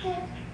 Okay.